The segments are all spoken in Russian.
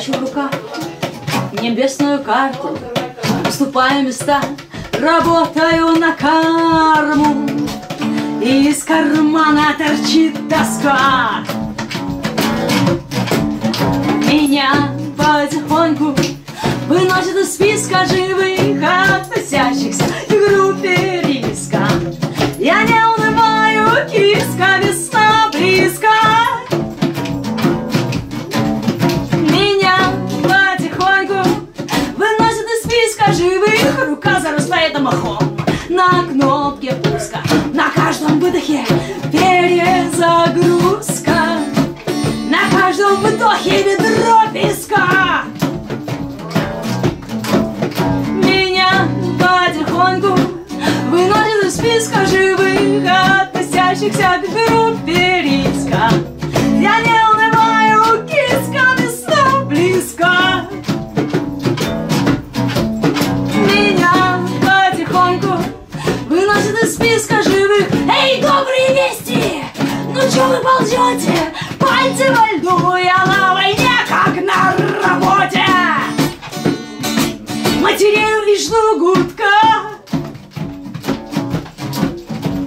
Прячу в руках небесную карту, Уступая места, работаю на карму. И из кармана торчит доска. Меня потихоньку выносят из списка рука зарастает махом на кнопке пуска. На каждом выдохе перезагрузка. На каждом вдохе ведро песка. Меня потихоньку выносят из списка живых, относящихся к группе риска. Списка живых. Эй, добрые вести! Ну чё вы ползете? Пальцы во льду, я на войне, как на работе. Матерею и жду гудка.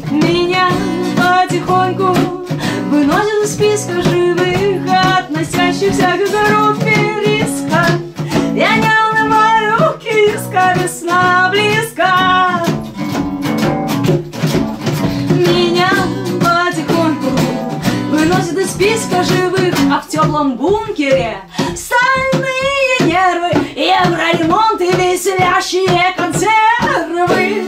Меня потихоньку выносят из списка живых, относящихся к группе списка живых, а в теплом бункере стальные нервы, евроремонт и веселящие консервы.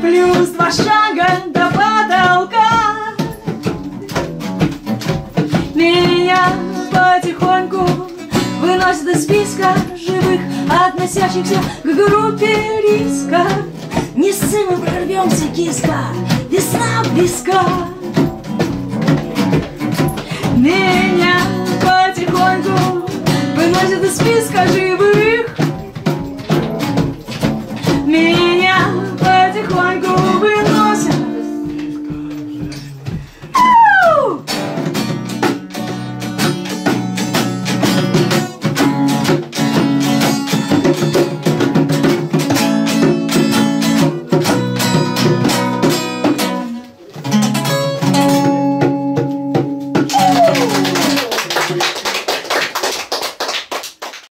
Плюс два шага до потолка. Меня потихоньку выносят из списка живых, относящихся к группе риска. Не ссы мы прорвемся, киска, весна близка. значит, из списка живых.